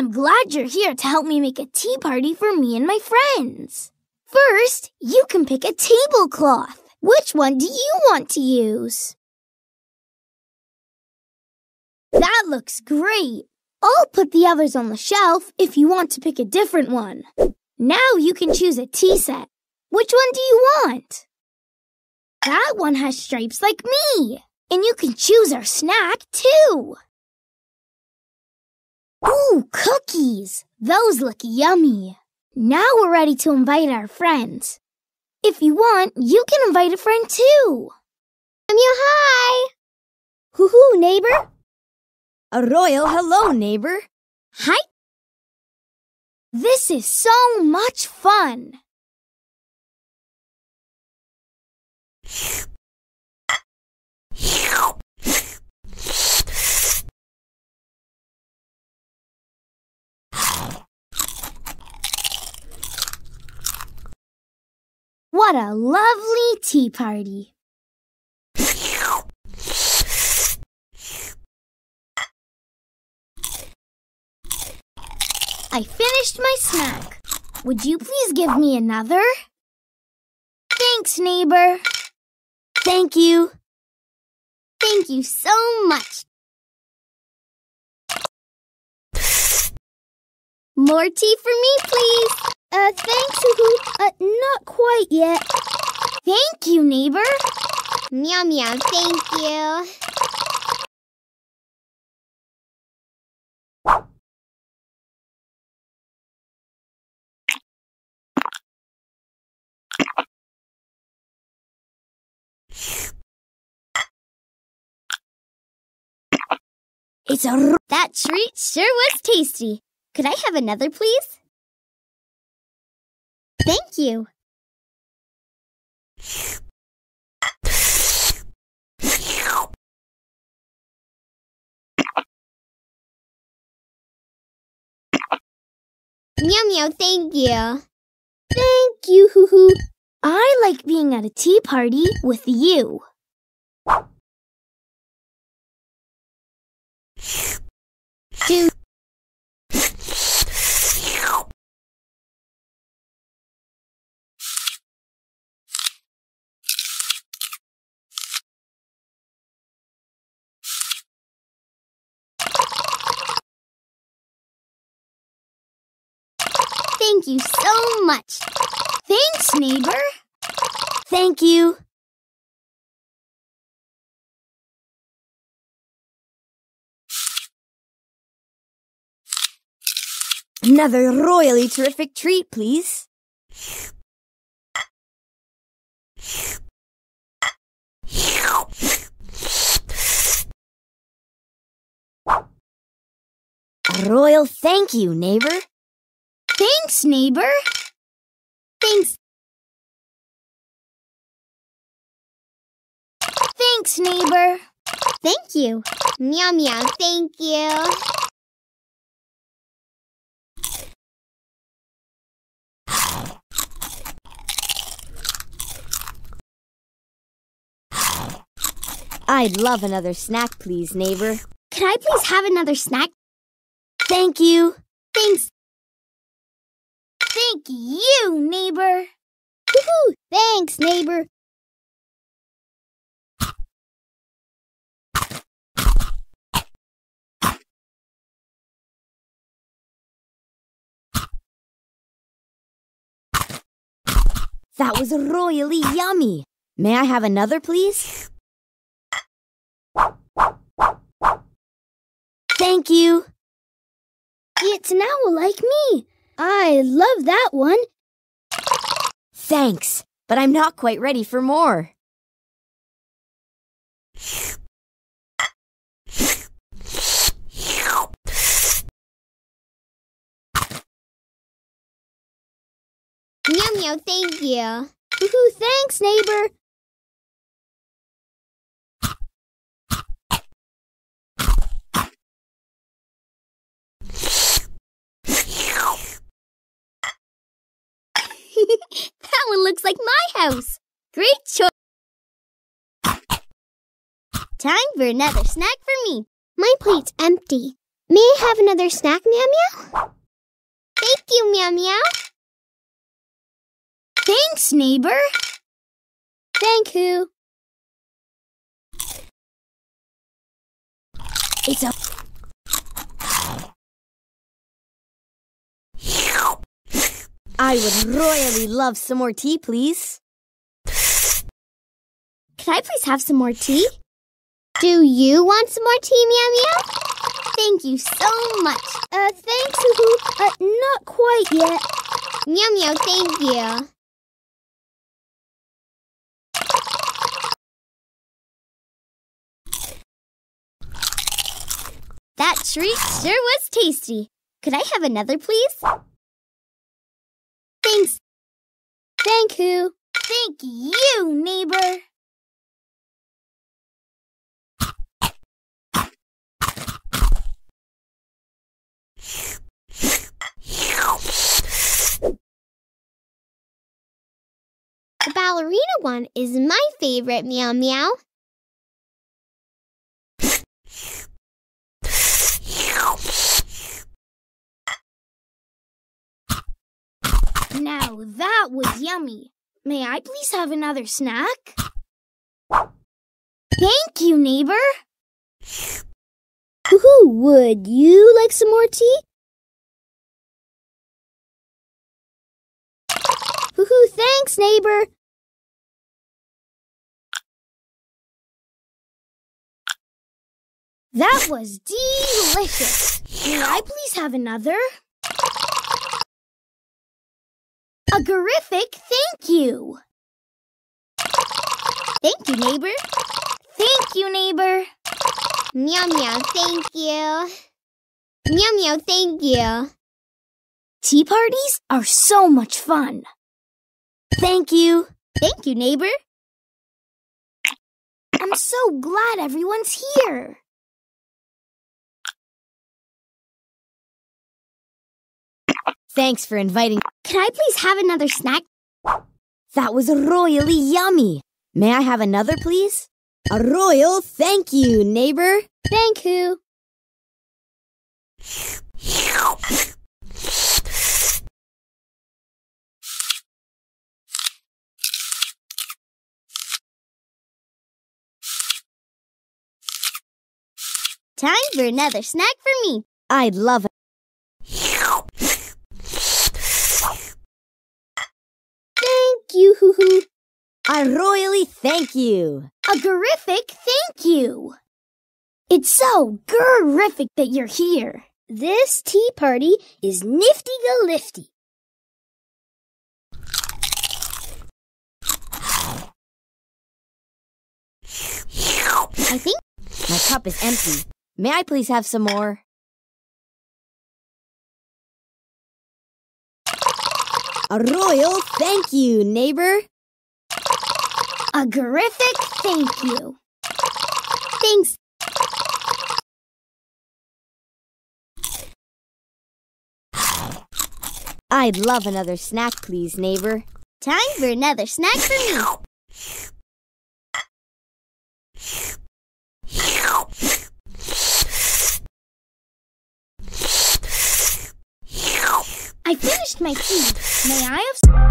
I'm glad you're here to help me make a tea party for me and my friends. First, you can pick a tablecloth. Which one do you want to use? That looks great. I'll put the others on the shelf if you want to pick a different one. Now you can choose a tea set. Which one do you want? That one has stripes like me. And you can choose our snack too. Ooh, cookies! Those look yummy. Now we're ready to invite our friends. If you want, you can invite a friend too. Meow hi! Hoo-hoo, neighbor. A royal hello, neighbor. Hi. This is so much fun. What a lovely tea party. I finished my snack. Would you please give me another? Thanks, neighbor. Thank you. Thank you so much. More tea for me, please. Uh, thanks, Uh, not quite yet. Thank you, neighbor. Meow meow, thank you. It's a that treat sure was tasty. Could I have another, please? Thank you. Meow meow, thank you. Thank you, Hoo Hoo. I like being at a tea party with you. Do Thank you so much. Thanks, neighbor. Thank you. Another royally terrific treat, please. A royal thank you, neighbor. Thanks, neighbor. Thanks. Thanks, neighbor. Thank you. Meow meow, thank you. I'd love another snack, please, neighbor. Can I please have another snack? Thank you. Thanks. Thank you, neighbor. Woohoo! Thanks, neighbor. That was royally yummy. May I have another, please? Thank you. It's an owl like me. I love that one. Thanks, but I'm not quite ready for more. Meow meow, thank you. Woohoo, thanks, neighbor. that one looks like my house. Great choice. Time for another snack for me. My plate's empty. May I have another snack, Meow Meow? Thank you, Meow Meow. Thanks, neighbor. Thank you. It's a. I would royally love some more tea, please. Could I please have some more tea? Do you want some more tea, Meow Meow? Thank you so much. Uh, thanks, Hoo Hoo. Uh, not quite yet. Meow Meow, thank you. That treat sure was tasty. Could I have another, please? Thanks. Thank you. Thank you, neighbor. The ballerina one is my favorite, Meow Meow. Now that was yummy. May I please have another snack? Thank you, neighbor. Hoo would you like some more tea? Hoo hoo, thanks, neighbor. That was delicious. May I please have another? A gorific thank you. Thank you, neighbor. Thank you, neighbor. Meow Meow, thank you. Meow Meow, thank you. Tea parties are so much fun. Thank you. Thank you, neighbor. I'm so glad everyone's here. Thanks for inviting. Could I please have another snack? That was royally yummy. May I have another, please? A royal thank you, neighbor. Thank you. Time for another snack for me. I'd love it. Thank you, Hoo hoo. I royally thank you. A gorific thank you. It's so gorific that you're here. This tea party is nifty go lifty. I think My cup is empty. May I please have some more? A royal thank you, neighbor. A gorific thank you. Thanks. I'd love another snack, please, neighbor. Time for another snack for me. I finished my tea. May I have